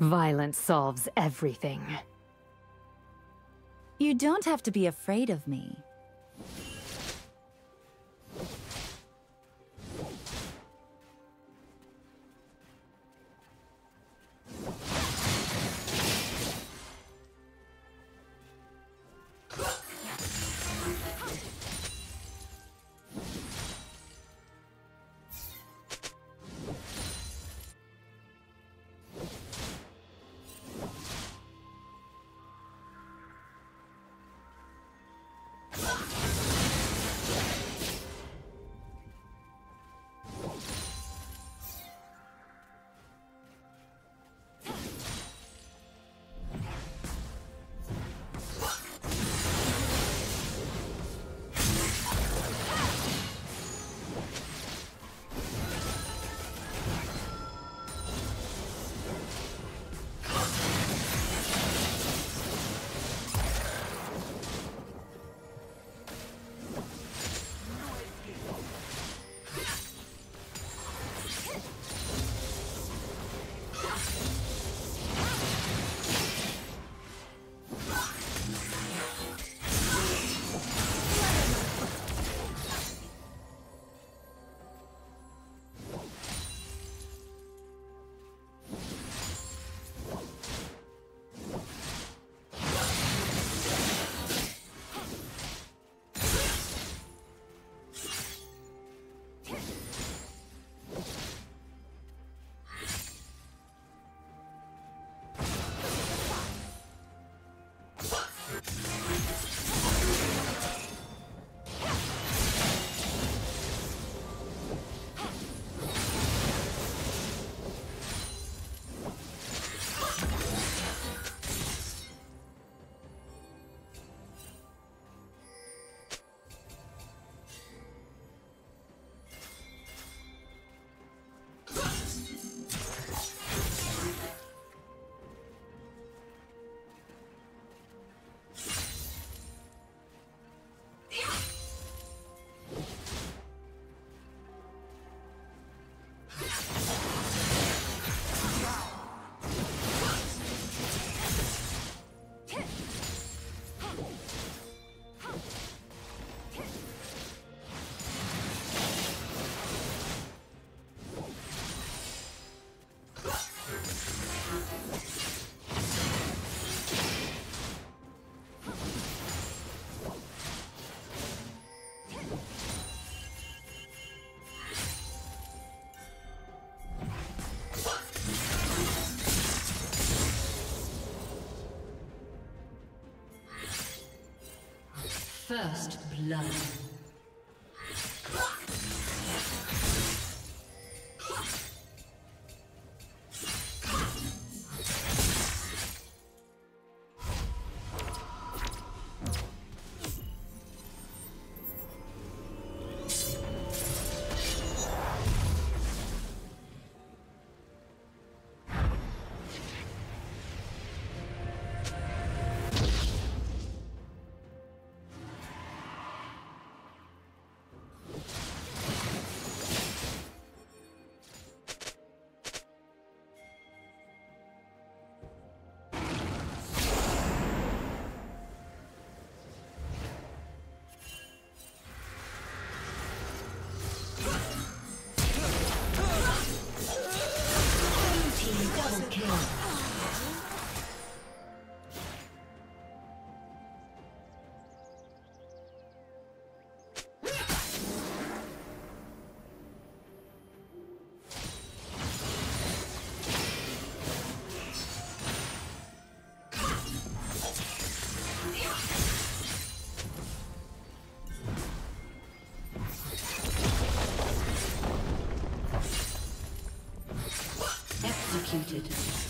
Violence solves everything. You don't have to be afraid of me. First blood. Executed.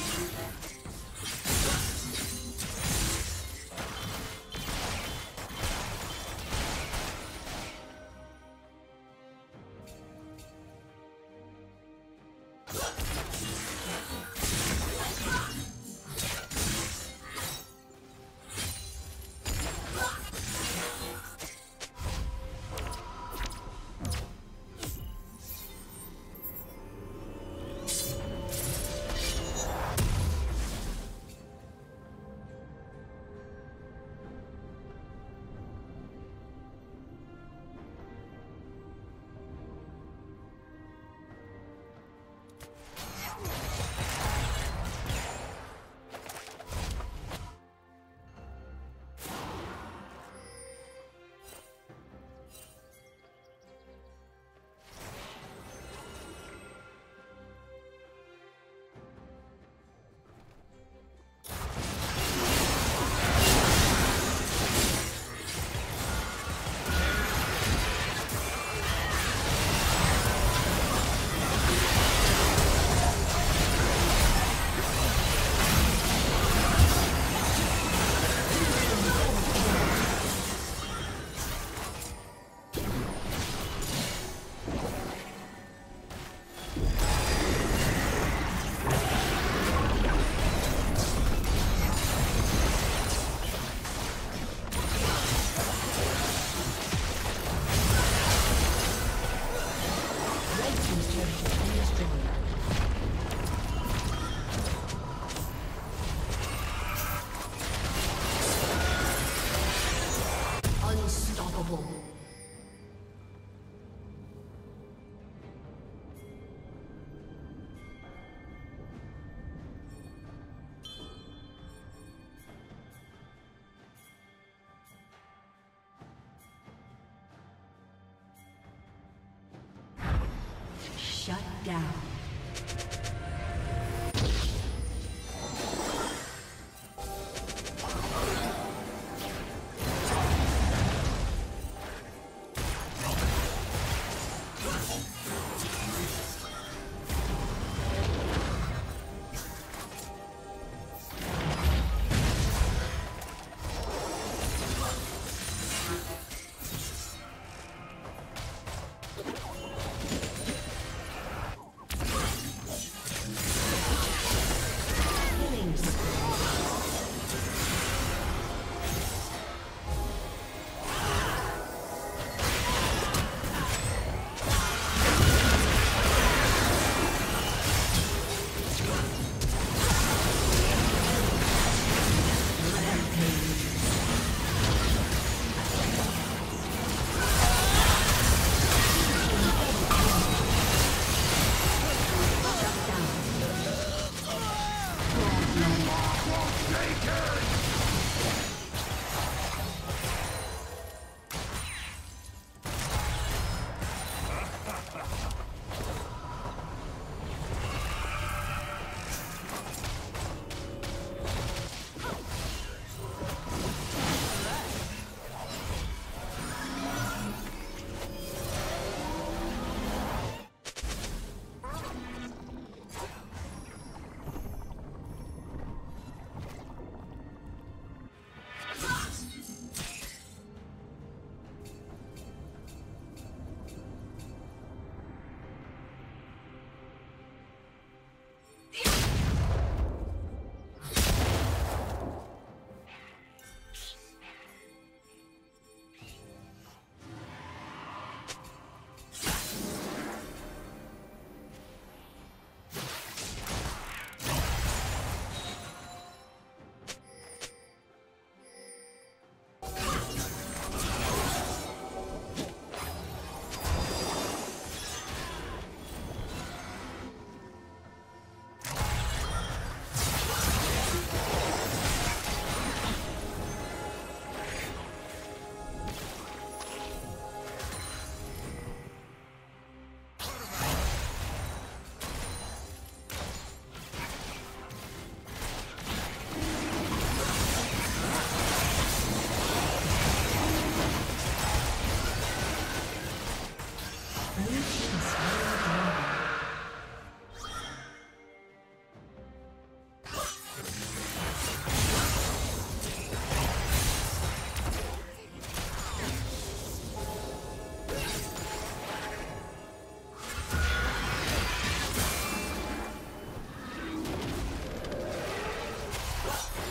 Down.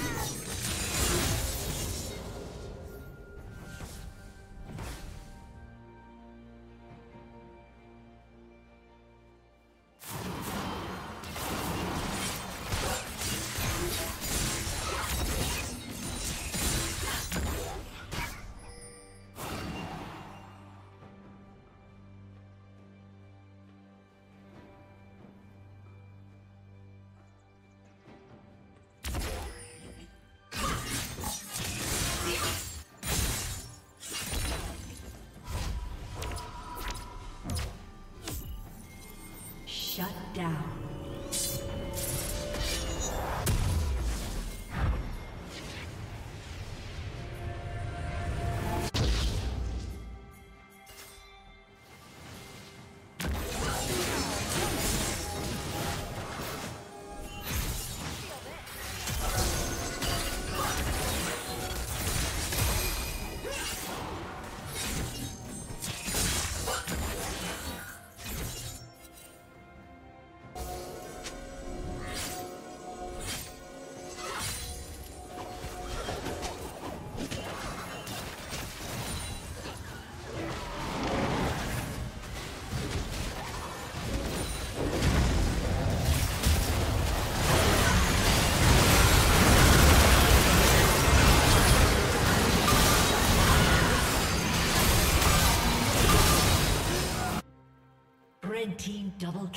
Down.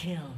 Kill.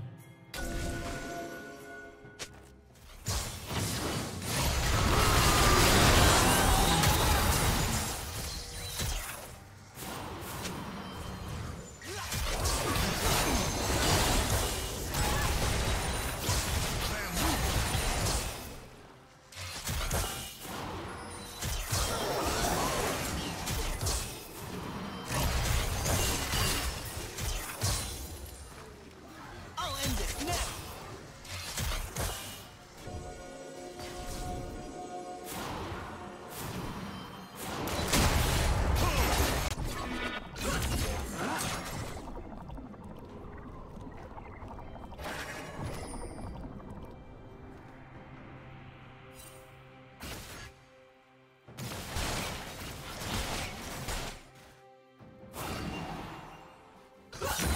Ha!